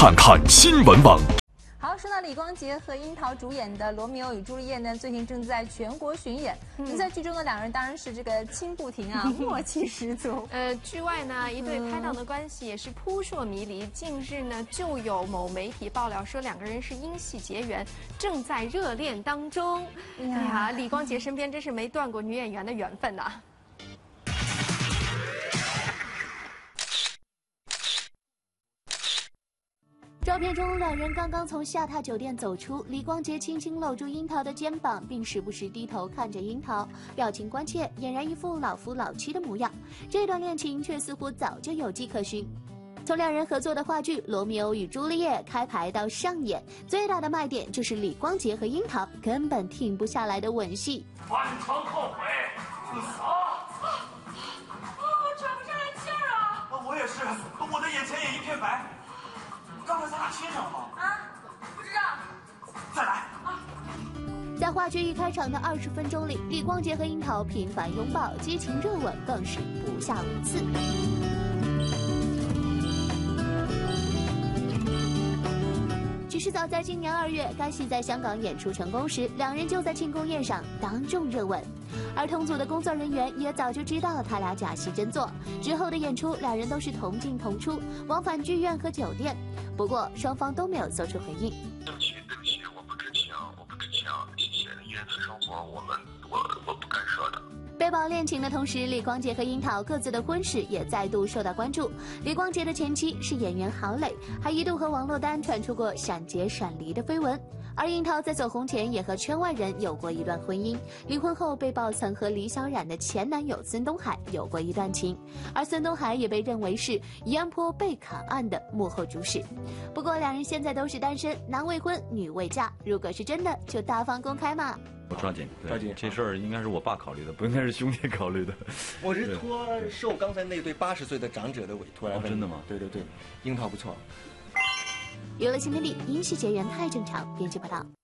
看看新闻网。好，说到李光洁和樱桃主演的《罗密欧与朱丽叶》呢，最近正在全国巡演。那在剧中的两人当然是这个亲不停啊，默契十足。呃，剧外呢，一对拍档的关系也是扑朔迷离。近日呢，就有某媒体爆料说两个人是因戏结缘，正在热恋当中。哎呀，李光洁身边真是没断过女演员的缘分呐。照片中，两人刚刚从下榻酒店走出，李光洁轻轻搂住樱桃的肩膀，并时不时低头看着樱桃，表情关切，俨然一副老夫老妻的模样。这段恋情却似乎早就有迹可循。从两人合作的话剧《罗密欧与朱丽叶》开排到上演，最大的卖点就是李光洁和樱桃根本停不下来的吻戏。翻窗后悔，自杀！刚才咱俩亲上了吗？啊，不知道。再来。啊。在话剧一开场的二十分钟里，李光洁和樱桃频繁拥抱、激情热吻，更是不下五次。只是早在今年二月，该戏在香港演出成功时，两人就在庆功宴上当众热吻，而同组的工作人员也早就知道他俩假戏真做。之后的演出，两人都是同进同出，往返剧院和酒店。不过双方都没有做出回应。对不起，对不起，我不知情，我不知情，谢谢。原子生活，我们我我不干涉的。被曝恋情的同时，李光洁和樱桃各自的婚事也再度受到关注。李光洁的前妻是演员郝蕾，还一度和王珞丹传出过闪结闪离的绯闻。而樱桃在走红前也和圈外人有过一段婚姻，离婚后被曝曾和李小冉的前男友孙东海有过一段情，而孙东海也被认为是宜安坡被砍案的幕后主使。不过两人现在都是单身，男未婚，女未嫁。如果是真的，就大方公开嘛。我抓紧，抓紧，这事儿应该是我爸考虑的，不应该是兄弟考虑的。我是托受刚才那对八十岁的长者的委托来问。真的吗？对对对，樱桃不错。娱乐新天地，因戏结缘太正常。编辑报道。